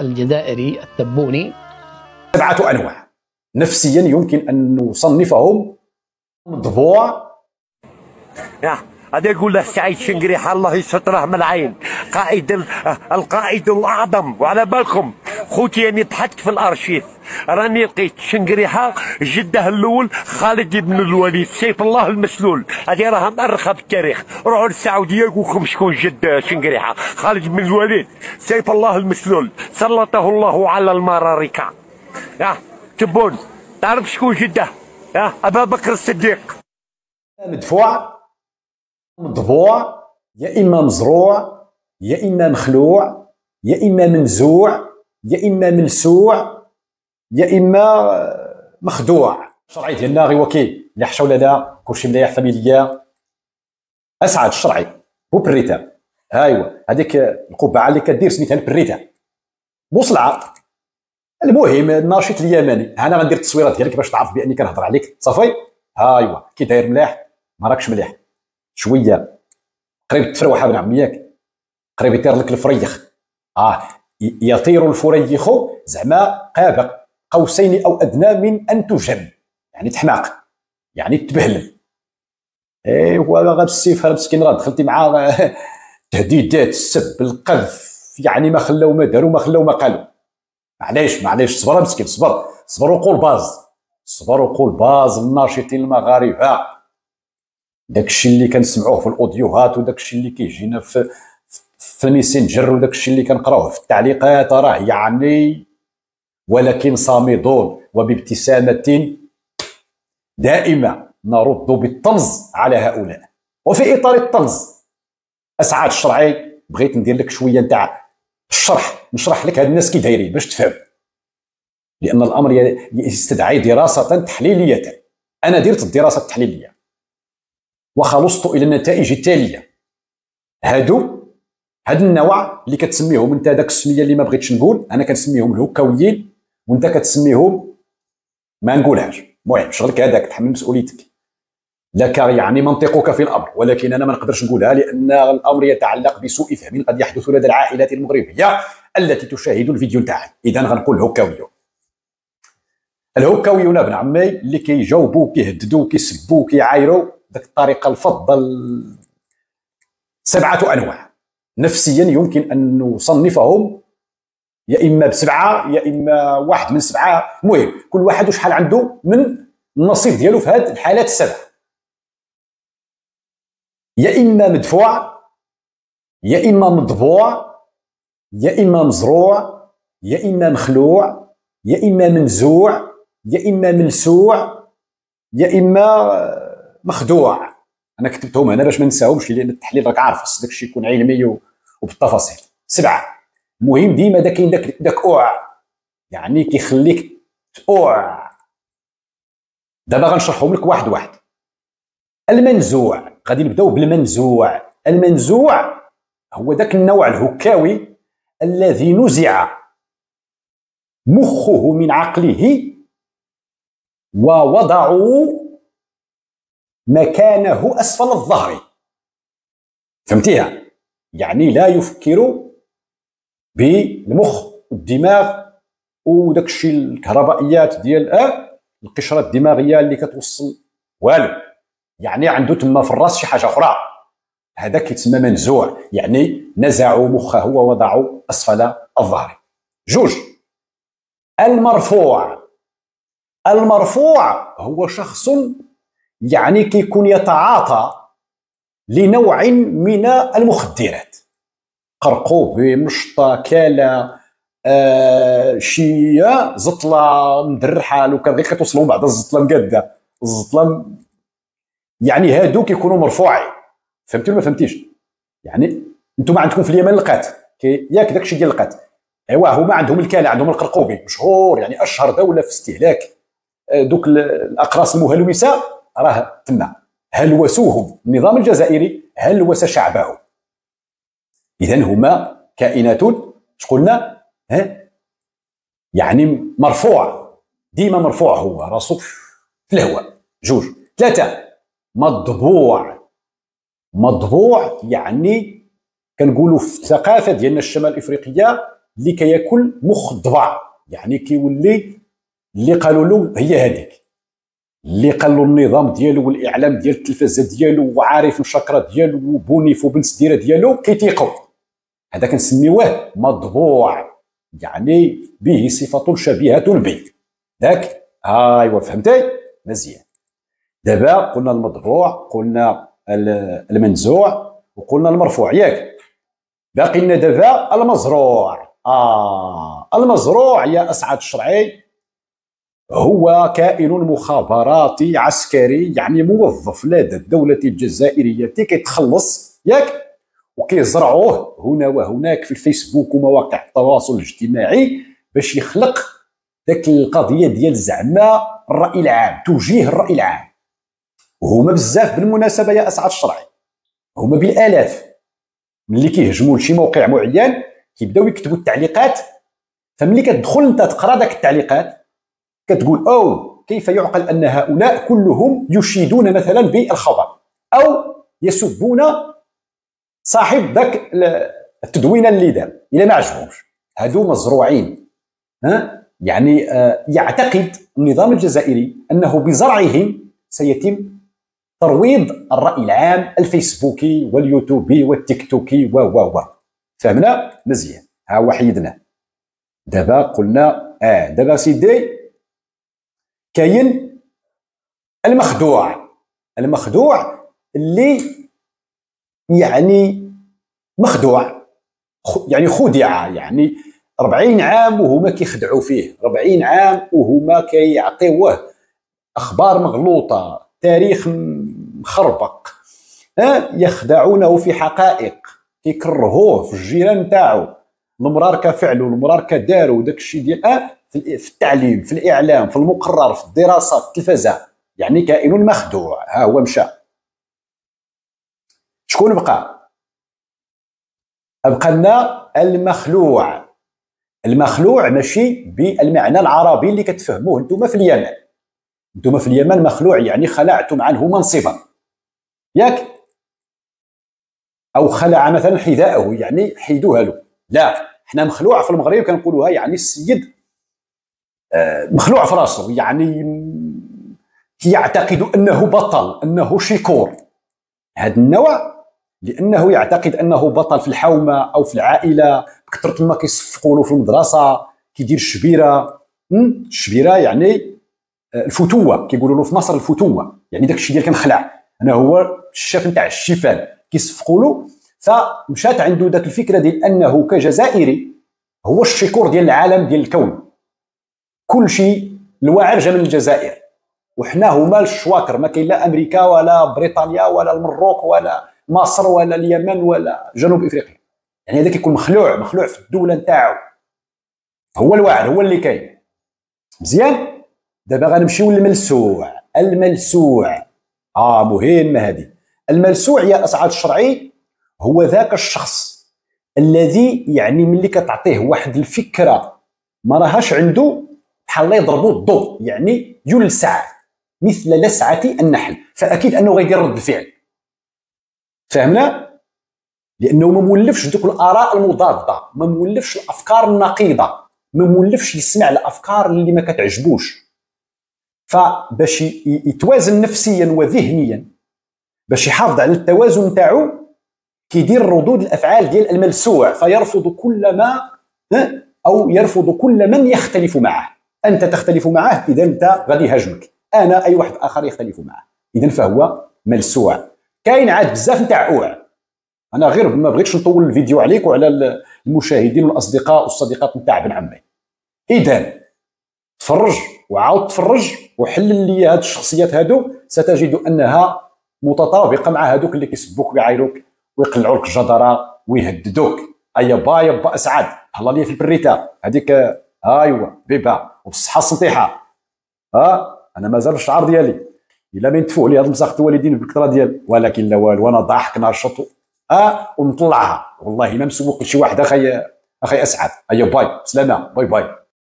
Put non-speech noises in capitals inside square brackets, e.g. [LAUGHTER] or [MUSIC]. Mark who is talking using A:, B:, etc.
A: الجزائري التبوني.
B: سبعة أنواع. نفسيا يمكن أن نصنفهم ضبوع
C: هذا يقول له سعيد شنقريح الله يستره من العين. قائد القائد الأعظم وعلى بالكم. خوتي راني ضحكت في الأرشيف. راني لقيت شنقريحة جدة الأول خالد بن الوليد سيف الله المسلول. هذه راها مؤرخه في التاريخ روحوا للسعودية لكم شكون جد شنقريحة. خالد بن الوليد سيف الله المسلول. سلطه الله على المراركه يا تبون تعرف شكون جدة؟ يا أبا بكر الصديق.
B: مدفوع. مضبوع يا اما مزروع يا اما مخلوع يا اما منزوع يا إما ملسوع يا إما مخدوع. الشرعي ديالنا غير وكي لا حشا ولا لا كلشي مليح فاميليا أسعد الشرعي هو béret. أيوا. هذيك القبعة اللي كدير سميتها ال béret. بوصلعه المهم الناشط اليمني. أنا غندير التصويره ديالك باش تعرف بأني كنهضر عليك. صافي؟ أيوا. كي داير مليح ما راكش مليح. شوية. قريب تفروح ابن عمي ياك. قريب يطير لك الفريخ. آه. يطير الفريخ زعما قاب قوسين أو أدنى من أن تجن يعني تحماق يعني تبهلل إيوا هذا مسكين راه دخلتي معاه [LAUGHS] تهديدات السب القذف يعني ما خلاو ما داروا ما خلاو ما قالوا معليش معليش صبر مسكين صبر صبر وقول باز. صبر وقول باز الناشطين المغاربة. داكشي اللي كنسمعوه في الأوديوهات وداكشي اللي كيجينا في في الميسنجر وداكشي اللي كنقراوه في التعليقات راه يعني ولكن صامدون وبابتسامة دائمة نرد بالطنز على هؤلاء. وفي إطار الطنز أسعاد الشرعي بغيت ندير لك شوية نتاع الشرح نشرح لك هاد الناس كي دايرين باش تفهم. لأن الأمر يستدعي دراسة تحليلية. أنا درت الدراسة التحليلية وخلصت إلى النتائج التالية. هادو هاد النوع اللي كتسميهم انت داك السمية اللي ما بغيتش نقول أنا كنسميهم الهكاويين وانت كتسميهم ما نقولهاش. المهم شغلك هذاك تحمل مسؤوليتك. لك يعني منطقك في الأمر ولكن أنا ما نقدرش نقولها لأن الأمر يتعلق بسوء فهم قد يحدث لدى العائلات المغربية التي تشاهد الفيديو نتاعي اذا غنقول الهكاويون الهكاويون ابن عمي اللي كيجاوبوا كيهددوا كيسبوا كيعايروا ذاك الطريقة الفضه سبعة أنواع. نفسيا يمكن أن نصنفهم يا إما بسبعة يا إما واحد من سبعة. المهم كل واحد وشحال عنده من النصيب ديالو في هذه الحالات السبع. يا إما مدفوع يا إما مضبوع يا إما مزروع يا إما مخلوع يا إما منزوع يا إما ملسوع يا إما مخدوع. أنا كتبتهم هنا باش ما ننساهمش لأن التحليل راك عارف خص داك الشيء يكون علمي وبالتفاصيل. سبعة المهم ديما دا كاين داك داك أوع. يعني كيخليك اوع دابا غنشرحهم لك واحد واحد. المنزوع. غادي نبداو بالمنزوع. المنزوع هو ذاك النوع الهكاوي الذي نزع مخه من عقله ووضعوا مكانه أسفل الظهر. فهمتيها؟ يعني لا يفكر بالمخ والدماغ وداك الشيء الكهربائيات ديال آه القشرة الدماغية اللي كتوصل والو. يعني عنده تما في الراس شي حاجة أخرى. هذا كيتسمى منزوع. يعني نزعوا مخه ووضعوا أسفل الظهر. جوج. المرفوع. المرفوع هو شخص يعني كيكون يتعاطى لنوع من المخدرات. قرقوبي مشطه كالا آه شي زطلة مدرحة لو كان غير كتوصلوا بعض الزطلة مقادة. الزطلة يعني هادو كيكونوا مرفوعين. فهمتي ولا ما فهمتيش؟ يعني أنتم عندكم في اليمن القات. ياك داكشي ديال القات. أيوا هما عندهم الكالا عندهم القرقوبي. مشهور يعني أشهر دولة في استهلاك. آه، دوك الأقراص المهلوسه راه تما هلوسوهم. النظام الجزائري هلوس شعبه. اذا هما كائنات قلنا؟ ها؟ يعني مرفوع. ديما مرفوع هو راسو في الهواء. جوج. ثلاثة. مطبوع مطبوع يعني كنقولوا في الثقافة ديالنا الشمال الافريقيه اللي كياكل مخ الضبع يعني كيولي اللي قالوا له هي هذيك. اللي قال له النظام ديالو والإعلام ديال التلفزه ديالو وعارف الشكره ديالو وبونيف وبنت ديره ديالو كيتيقوا. هذا كنسميوه مطبوع. يعني به صفة شبيهة به. ذاك؟ ايوا فهمتي؟ مزيان. دابا قلنا المطبوع قلنا المنزوع وقلنا المرفوع. ياك؟ باقي لنا دابا المزروع. آه المزروع يا أسعد الشرعي. هو كائن مخابراتي عسكري يعني موظف لدى الدولة الجزائرية. كيتخلص ياك؟ وكيزرعوه هنا وهناك في الفيسبوك ومواقع التواصل الاجتماعي باش يخلق ذاك القضية ديال زعما الرأي العام توجيه الرأي العام. وهما بزاف بالمناسبة يا أسعد الشرعي. هما بالآلاف. ملي كيهجموا لشي موقع معين كيبداو يكتبوا التعليقات. فملي كتدخل أنت تقرا داك التعليقات كتقول أو كيف يعقل أن هؤلاء كلهم يشيدون مثلا بالخبر أو يسبون صاحب ذاك التدوينه اللي دار إلى ما عجبهمش. هادو مزروعين ها؟ يعني آه يعتقد النظام الجزائري أنه بزرعهم سيتم ترويض الرأي العام الفيسبوكي واليوتيوبي والتيك توكي و و و. فهمنا؟ مزيان. ها هو حيدنا دابا قلنا آه دابا سيدي كاين المخدوع. المخدوع اللي يعني مخدوع يعني خدع يعني 40 عام وهما كيخدعوا فيه. 40 عام وهما كيعطيوه أخبار مغلوطة تاريخ مخربق ها يخدعونه في حقائق كيكرهوه في الجيران تاعو. المرار كفعلوا المرار كداروا داك الشيء ديال في التعليم في الإعلام في المقرر في الدراسة في التلفزة. يعني كائن مخدوع. ها هو مشى. شكون بقى؟ بقى لنا المخلوع. المخلوع ماشي بالمعنى العربي اللي كتفهموه أنتم في اليمن. أنتم في اليمن مخلوع يعني خلعتم عنه منصبا. ياك؟ أو خلع مثلا حذاءه يعني حيدوها له. لا حنا مخلوع في المغرب كنقولوها يعني السيد مخلوع في راسه. يعني يعتقد أنه بطل أنه شيكور. هذا النوع لأنه يعتقد أنه بطل في الحومة أو في العائلة. كثرة ما كيصفقوا له في المدرسة كيدير الشبيرة. الشبيرة يعني آه، الفتوة. كيقولوا له في مصر الفتوة. يعني داك الشيء ديال كنخلع. أنا هو الشاف نتاع الشيفان. كيصفقوا له فمشات عنده ذاك الفكرة ديال أنه كجزائري هو الشيكور ديال العالم ديال الكون. كل شيء الواعر جا من الجزائر. وحنا هما الشواكر ما كاين لا أمريكا ولا بريطانيا ولا المروك ولا مصر ولا اليمن ولا جنوب إفريقيا. يعني هذا كيكون مخلوع مخلوع في الدولة نتاعو. هو الواعر هو اللي كاين. مزيان؟ دابا غنمشيو للملسوع. الملسوع. آه مهمه هذه الملسوع يا اسعاد الشرعي هو ذاك الشخص الذي يعني ملي كتعطيه واحد الفكرة ما راهاش عنده بحال يضربوا الضوء يعني يلسع مثل لسعة النحل. فأكيد أنه غيدير رد الفعل فهمنا؟ لأنه ما مولفش دوك الآراء المضادة ما مولفش الأفكار النقيضة ما مولفش يسمع الأفكار اللي ما كتعجبوش. فباش يتوازن نفسيا وذهنيا باش يحافظ على التوازن تاعو كيدير ردود الأفعال ديال الملسوع فيرفض كل ما أو يرفض كل من يختلف معه. أنت تختلف معه إذا أنت غادي يهاجمك. أنا أي واحد آخر يختلف معه. إذا فهو ملسوع. كاين عاد بزاف نتاع أوع. أنا غير ما بغيتش نطول الفيديو عليك وعلى المشاهدين والأصدقاء والصديقات نتاع بن عمي. إذا تفرج وعاود تفرج وحلل لي هاد الشخصيات هادو ستجد أنها متطابقة مع هادوك اللي كيسبوك ويعايروك ويقلعوا لك الجدره ويهددوك. أيا باي باي أسعد. هلا لي في ال béret هذيك آيوا باي باي. وبالصحه السنطيحه ها؟ أنا مازال الشعار ديالي. إلا ما ينتفوا لي هاد مساخه الوالدين بالكثرة ديال ولكن لا والو أنا ضاحك ناشط آه ونطلعها. والله ما مسوق لشي واحد أخي أخي أسعد. ايا bye. سلامة. bye bye.